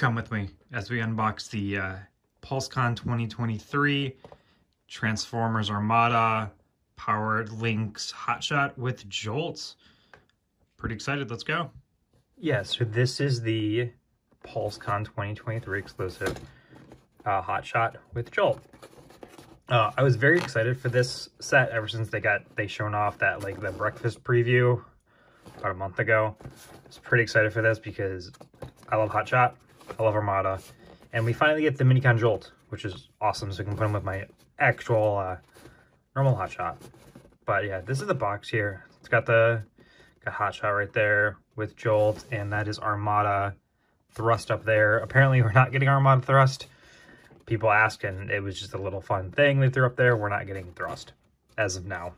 Come with me as we unbox the uh, PulseCon 2023 Transformers Armada Powered Lynx Hotshot with Jolts. Pretty excited, let's go. Yeah, so this is the PulseCon 2023 exclusive uh, Hotshot with Jolt. Uh, I was very excited for this set ever since they got they shown off that like the breakfast preview about a month ago. I was pretty excited for this because I love Hotshot. I love Armada. And we finally get the Minicon Jolt, which is awesome, so I can put them with my actual uh, normal Hot Shot. But yeah, this is the box here. It's got the got Hot Shot right there with Jolt, and that is Armada thrust up there. Apparently, we're not getting Armada thrust. People ask, and it was just a little fun thing they threw up there. We're not getting thrust as of now.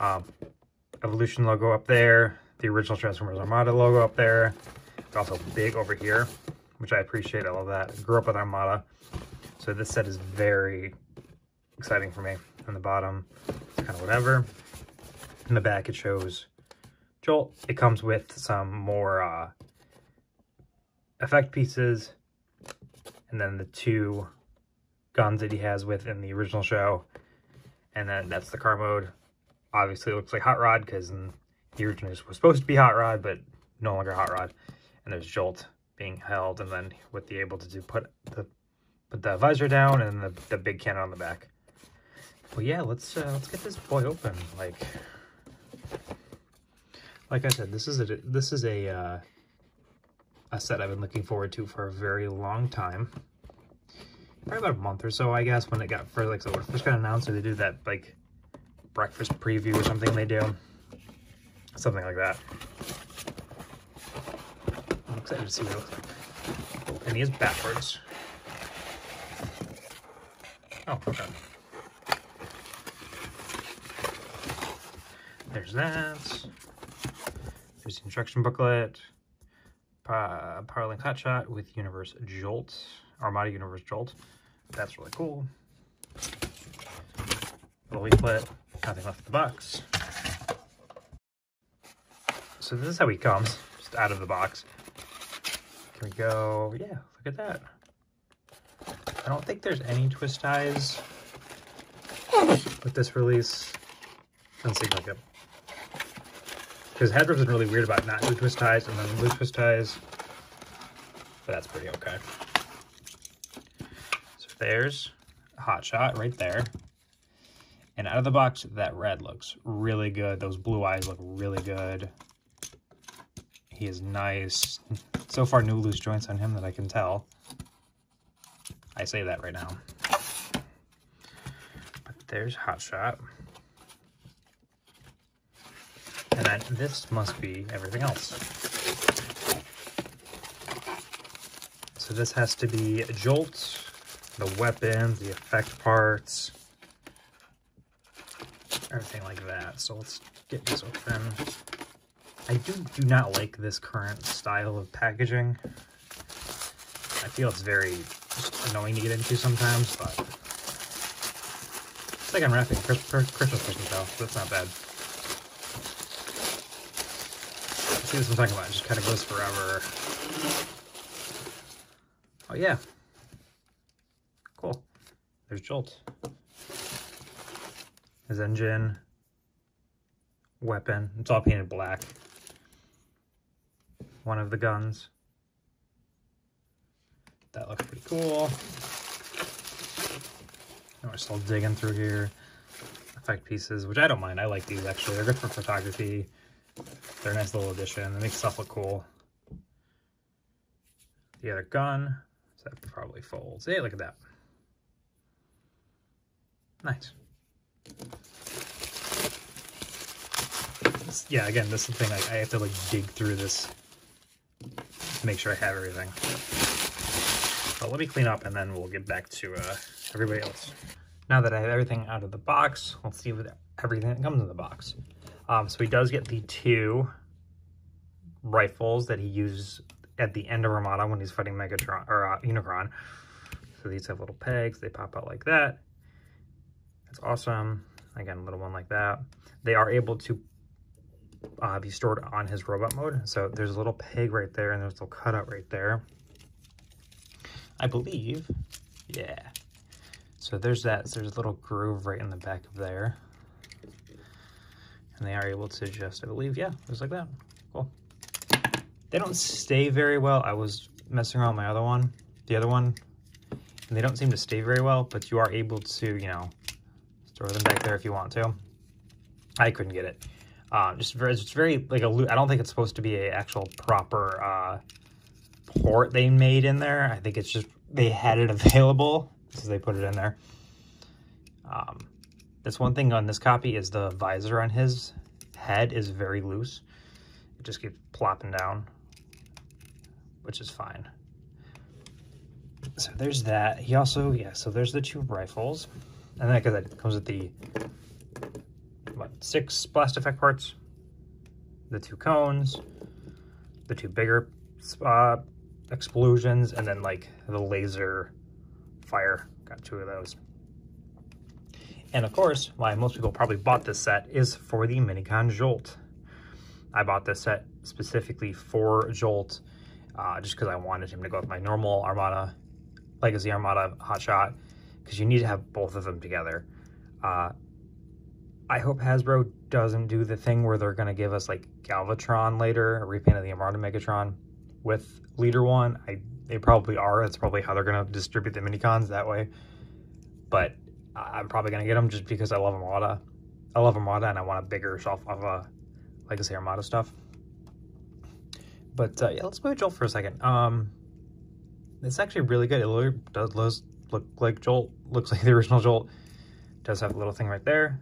Um, Evolution logo up there. The original Transformers Armada logo up there. It's also big over here which I appreciate. I love that. I grew up with Armada. So this set is very exciting for me. On the bottom, it's kind of whatever. In the back, it shows Jolt. It comes with some more uh, effect pieces. And then the two guns that he has with in the original show. And then that's the car mode. Obviously, looks like Hot Rod because the original was supposed to be Hot Rod, but no longer Hot Rod. And there's Jolt being held and then with the able to do put the put the visor down and the, the big cannon on the back. Well, yeah, let's uh, let's get this boy open. Like, like I said, this is a this is a uh, a set I've been looking forward to for a very long time. Probably about a month or so, I guess, when it got first like so it first got announced, they do that like breakfast preview or something. They do something like that excited to see what. And he is backwards. Oh, okay. There's that. There's the instruction booklet. Uh, Powerlink Hotshot with Universe Jolt. Armada Universe Jolt. That's really cool. Little leaflet. Nothing left in the box. So this is how he comes, just out of the box. Can we go, yeah, look at that. I don't think there's any twist ties with this release. Doesn't seem like it. Because Hasbro's been really weird about not doing twist ties and then blue twist ties. But that's pretty okay. So there's a hot shot right there. And out of the box, that red looks really good. Those blue eyes look really good. He is nice. So far, no loose joints on him that I can tell. I say that right now. But there's Hot Shot. And then this must be everything else. So this has to be Jolt, the weapons, the effect parts, everything like that. So let's get this open. I do, do not like this current style of packaging. I feel it's very annoying to get into sometimes, but it's like I'm wrapping Christmas presents though, so that's not bad. See this I'm talking about, it just kind of goes forever. Oh yeah. Cool. There's Jolt. His engine, weapon, it's all painted black one of the guns. That looks pretty cool. And we're still digging through here. Effect pieces, which I don't mind. I like these actually. They're good for photography. They're a nice little addition. They make stuff look cool. The other gun. So that probably folds. Hey, look at that. Nice. yeah, again, this is the thing. Like, I have to like dig through this make sure I have everything. But let me clean up and then we'll get back to uh, everybody else. Now that I have everything out of the box, let's see what everything that comes in the box. Um, so he does get the two rifles that he uses at the end of Armada when he's fighting Megatron or uh, Unicron. So these have little pegs, they pop out like that. That's awesome. Again, a little one like that. They are able to uh, be stored on his robot mode. So there's a little peg right there and there's a little cutout right there. I believe. Yeah. So there's that. So there's a little groove right in the back of there. And they are able to just, I believe, yeah, just like that. Cool. They don't stay very well. I was messing around my other one, the other one, and they don't seem to stay very well, but you are able to, you know, store them back there if you want to. I couldn't get it. Uh, just very, it's very like a. I don't think it's supposed to be a actual proper uh, port they made in there. I think it's just they had it available, so they put it in there. Um, this one thing on this copy is the visor on his head is very loose. It just keeps plopping down, which is fine. So there's that. He also, yeah, so there's the two rifles. And then, said, it comes with the, six blast effect parts, the two cones, the two bigger uh, explosions, and then, like, the laser fire. Got two of those. And of course, why most people probably bought this set is for the Minicon Jolt. I bought this set specifically for Jolt, uh, just because I wanted him to go with my normal Armada, Legacy Armada Hotshot, because you need to have both of them together. Uh, I hope Hasbro doesn't do the thing where they're going to give us like Galvatron later, a repaint of the Armada Megatron with Leader One. I They probably are. That's probably how they're going to distribute the Minicons that way. But I'm probably going to get them just because I love Armada. I love Armada and I want a bigger shelf of uh, Legacy Armada stuff. But uh, yeah, let's play with Jolt for a second. Um, it's actually really good. It does look like Jolt. Looks like the original Jolt. Does have a little thing right there.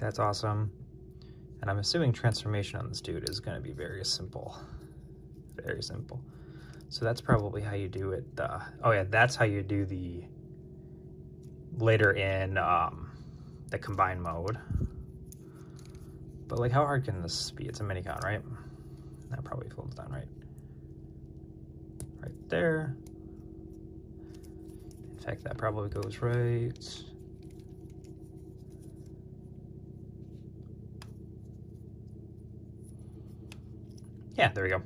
That's awesome. And I'm assuming transformation on this dude is going to be very simple. Very simple. So that's probably how you do it. Uh, oh yeah, that's how you do the later in um, the combined mode. But like, how hard can this be? It's a minicon, right? That probably folds down right. Right there. In fact, that probably goes right. Yeah, there we go.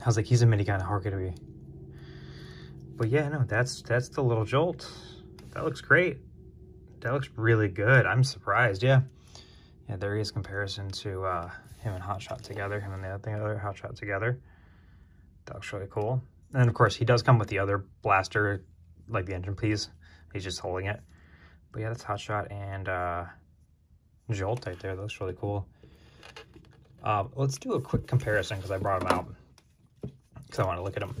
I was like, he's a minicon, how hard could it be? But yeah, no, that's that's the little jolt that looks great. That looks really good. I'm surprised, yeah. Yeah, there is comparison to uh, him and Hotshot together, him and the other Hotshot together. That looks really cool. And of course, he does come with the other blaster, like the engine piece. He's just holding it. But yeah, that's Hotshot and uh, Jolt right there. That looks really cool. Uh, let's do a quick comparison because I brought him out because I want to look at him.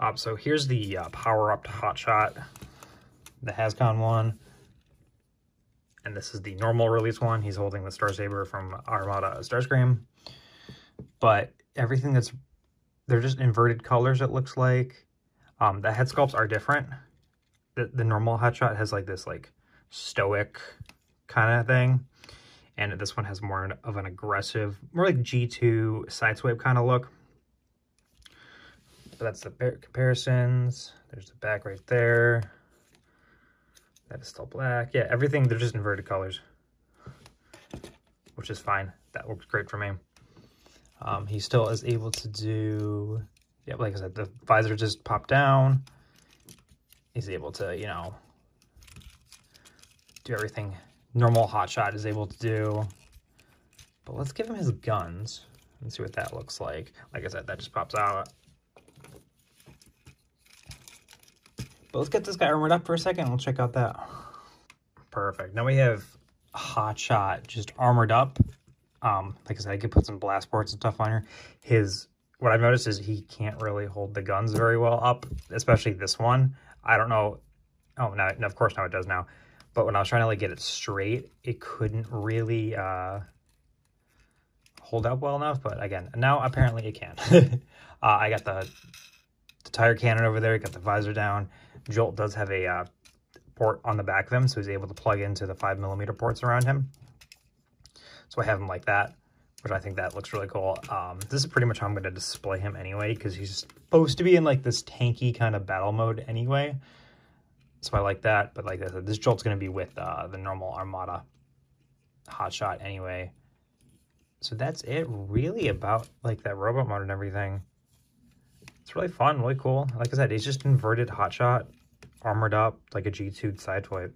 Uh, so here's the uh, power-up Hotshot the Hascon one. And this is the normal release one. He's holding the Star Saber from Armada Starscream. But everything that's, they're just inverted colors, it looks like. Um, the head sculpts are different. The, the normal Hotshot has like this like stoic kind of thing. And this one has more of an aggressive, more like G2 sideswipe kind of look. But that's the comparisons. There's the back right there. That is still black. Yeah, everything, they're just inverted colors, which is fine. That works great for me. Um, he still is able to do, yeah, like I said, the visor just popped down. He's able to, you know, do everything normal hotshot is able to do. But let's give him his guns and see what that looks like. Like I said, that just pops out. But let's get this guy armored up for a second. We'll check out that. Perfect. Now we have Hot Shot just armored up. Um, like I said, I could put some blast ports and stuff on here. His, what I've noticed is he can't really hold the guns very well up, especially this one. I don't know. Oh, now, of course now it does now. But when I was trying to like get it straight, it couldn't really uh, hold up well enough. But again, now apparently it can. uh, I got the, the tire cannon over there, got the visor down. Jolt does have a uh, port on the back of him, so he's able to plug into the 5 millimeter ports around him. So I have him like that, which I think that looks really cool. Um, this is pretty much how I'm going to display him anyway, because he's supposed to be in like this tanky kind of battle mode anyway. So I like that, but like I said, this Jolt's going to be with uh, the normal Armada hotshot anyway. So that's it really about like that robot mode and everything. it's really fun, really cool. Like I said, he's just inverted hotshot, armored up like a G2 side toy.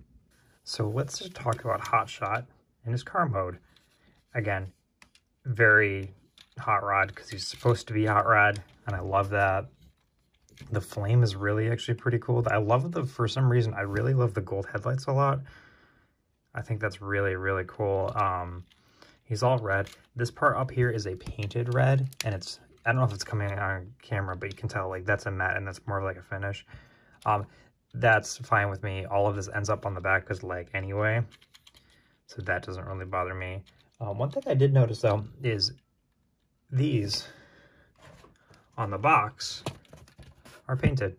So let's just talk about hotshot in his car mode. Again, very hot rod because he's supposed to be hot rod, and I love that. The flame is really actually pretty cool. I love the, for some reason, I really love the gold headlights a lot. I think that's really, really cool. Um, he's all red. This part up here is a painted red, and it's, I don't know if it's coming on camera, but you can tell, like, that's a matte, and that's more of like a finish. Um, that's fine with me. All of this ends up on the back because leg anyway, so that doesn't really bother me. Um, one thing I did notice, though, is these on the box are painted,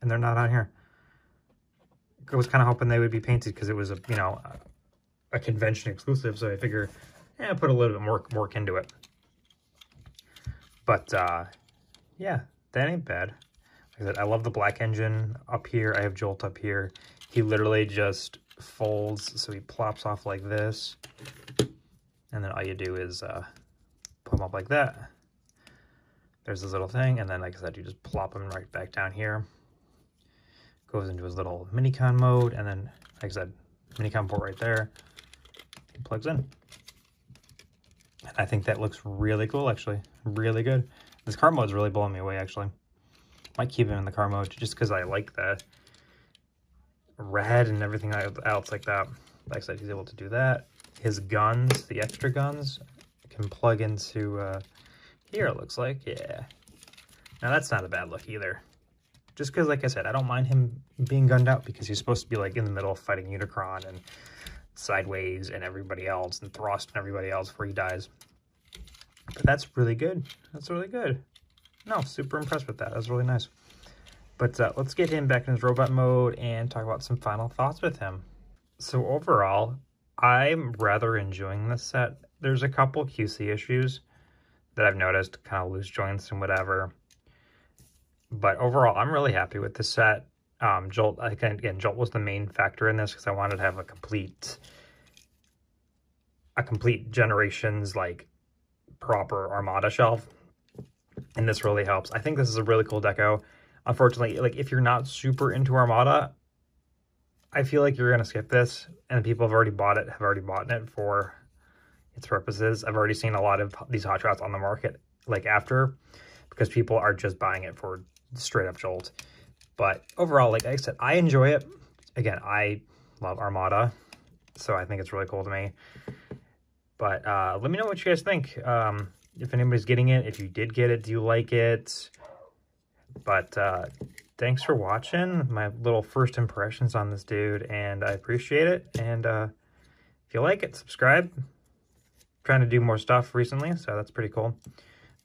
and they're not on here. I was kind of hoping they would be painted because it was a, you know, a convention exclusive, so I figure, yeah, put a little bit more work into it. But, uh, yeah, that ain't bad. Like I said, I love the black engine up here. I have Jolt up here. He literally just folds, so he plops off like this. And then all you do is uh, put him up like that. There's this little thing, and then, like I said, you just plop him right back down here. Goes into his little minicon mode, and then, like I said, minicon port right there. He plugs in. And I think that looks really cool, actually. Really good. This car mode is really blowing me away, actually. Might keep him in the car mode just because I like the red and everything else like that. Like I said, he's able to do that. His guns, the extra guns, can plug into uh, here, it looks like. Yeah. Now, that's not a bad look either. Just because, like I said, I don't mind him being gunned out because he's supposed to be, like, in the middle fighting Unicron and Sideways and everybody else and Thrust and everybody else before he dies. But that's really good. That's really good. No, super impressed with that. That's really nice. But uh, let's get him back in his robot mode and talk about some final thoughts with him. So overall, I'm rather enjoying this set. There's a couple QC issues that I've noticed, kind of loose joints and whatever. But overall, I'm really happy with this set. Um, Jolt, again, Jolt was the main factor in this because I wanted to have a complete, a complete generations like proper Armada shelf, and this really helps. I think this is a really cool deco. Unfortunately, like if you're not super into Armada, I feel like you're gonna skip this, and people have already bought it, have already bought it for its purposes. I've already seen a lot of these hot shots on the market like after because people are just buying it for straight up jolt. But overall, like I said, I enjoy it. Again, I love Armada, so I think it's really cool to me. But uh, let me know what you guys think. Um, if anybody's getting it, if you did get it, do you like it? But uh, thanks for watching my little first impressions on this dude, and I appreciate it. And uh, if you like it, subscribe. Trying to do more stuff recently, so that's pretty cool.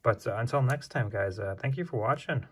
But uh, until next time, guys, uh, thank you for watching.